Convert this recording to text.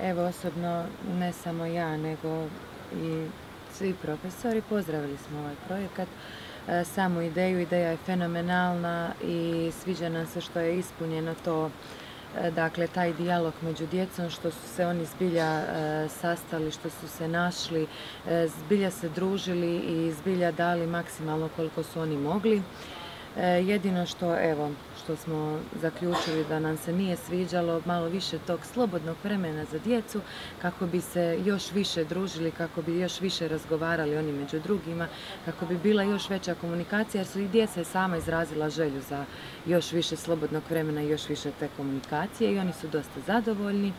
Evo osobno ne samo ja nego i svi profesori pozdravili smo ovaj projekat. E, samu ideju, ideja je fenomenalna i sviđa nam se što je ispunjeno to e, dakle taj dijalog među djecom što su se oni zbilja e, sastali, što su se našli, zbilja se družili i zbilja dali maksimalno koliko su oni mogli. E, jedino što, evo, što smo zaključili da nam se nije sviđalo malo više tog slobodnog vremena za djecu kako bi se još više družili, kako bi još više razgovarali oni među drugima, kako bi bila još veća komunikacija jer su i djeca sama izrazila želju za još više slobodnog vremena i još više te komunikacije i oni su dosta zadovoljni.